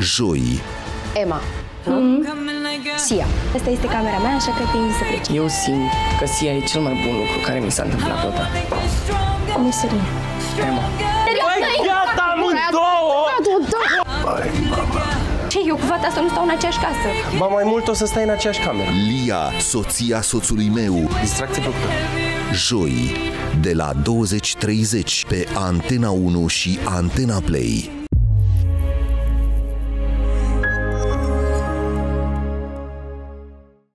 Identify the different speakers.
Speaker 1: Joi,
Speaker 2: Emma. Nu? Sia. Asta este camera mea, așa că te să pleci.
Speaker 3: Eu simt că Sia e cel mai bun lucru care mi s-a întâmplat vreodată.
Speaker 2: Meserie.
Speaker 3: Emma.
Speaker 4: Păi, gata, amândouă!
Speaker 2: Ce, eu cu fata asta nu stau în aceeași casă.
Speaker 4: Ba mai mult o să stai în aceeași cameră.
Speaker 1: Lia, soția soțului meu,
Speaker 4: Distracție plăcută.
Speaker 1: joi, de la 20.30 pe Antena 1 și Antena Play.